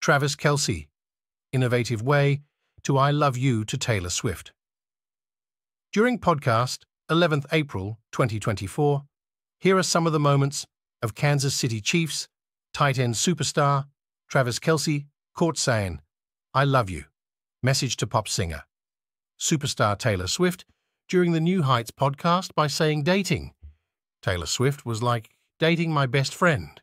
Travis Kelce, Innovative Way to I Love You to Taylor Swift. During podcast 11th April 2024, here are some of the moments of Kansas City Chiefs tight end superstar Travis Kelce caught saying, I love you. Message to pop singer. Superstar Taylor Swift during the New Heights podcast by saying dating. Taylor Swift was like dating my best friend.